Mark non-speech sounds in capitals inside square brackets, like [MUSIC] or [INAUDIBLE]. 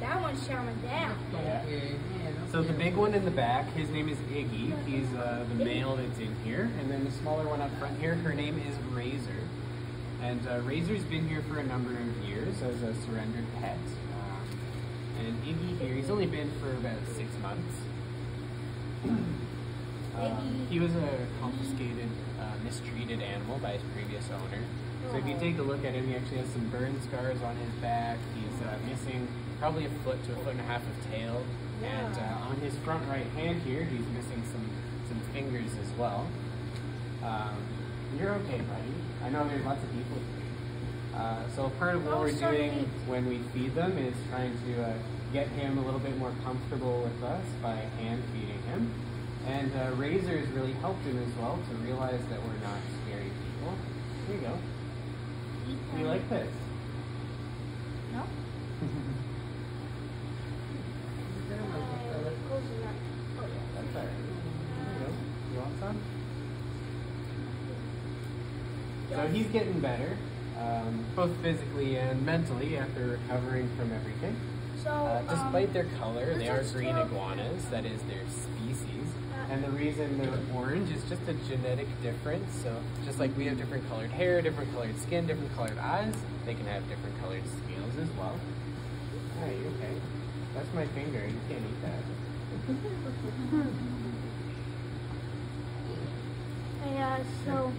That one's showing down. Yeah. So the big one in the back, his name is Iggy. He's uh, the male that's in here. And then the smaller one up front here, her name is Razor. And uh, Razor's been here for a number of years as a surrendered pet. Um, and Iggy here, he's only been for about six months. Um, he was a confiscated, uh, mistreated animal by his previous owner. So if you take a look at him, he actually has some burn scars on his back. He's uh, missing probably a foot to a foot and a half of tail. And uh, on his front right hand here, he's missing some, some fingers as well. Um, you're okay, buddy. I know there's lots of people here. Uh, so part of what Oh, we're doing when we feed them is trying to uh, get him a little bit more comfortable with us by hand feeding him. And uh, Razor has really helped him as well to realize that we're not scary people. Here you like this? No? [LAUGHS] That's all right. Here you go. You want some? So he's getting better, um, both physically and mentally after recovering from everything. So, Uh, despite um, their color, they are green go- iguanas, that is their species. Uh, And the reason they're orange is just a genetic difference. So just like we have different colored hair, different colored skin, different colored eyes, they can have different colored scales as well. Hey, okay? That's my finger. You can't eat that. [LAUGHS] yeah, so